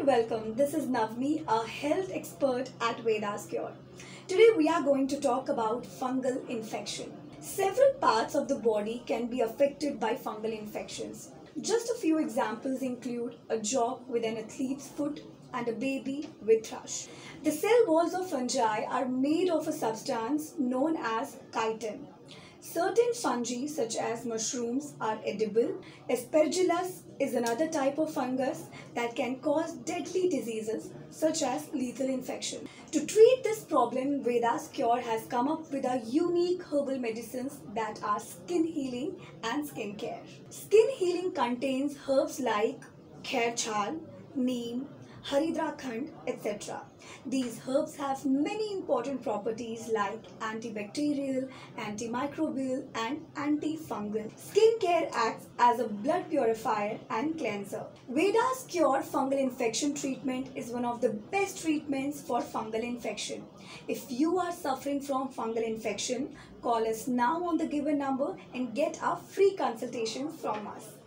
and welcome. This is Navmi, a health expert at Vedas Cure. Today we are going to talk about fungal infection. Several parts of the body can be affected by fungal infections. Just a few examples include a jock with an athlete's foot and a baby with thrush. The cell walls of fungi are made of a substance known as chitin. Certain fungi, such as mushrooms, are edible. Aspergillus is another type of fungus that can cause deadly diseases, such as lethal infection. To treat this problem, Vedas Cure has come up with a unique herbal medicines that are skin healing and skin care. Skin healing contains herbs like Khair Chaal, neem, Haridrakhand, etc. These herbs have many important properties like antibacterial, antimicrobial and antifungal. Skincare acts as a blood purifier and cleanser. Vedas Cure fungal infection treatment is one of the best treatments for fungal infection. If you are suffering from fungal infection, call us now on the given number and get a free consultation from us.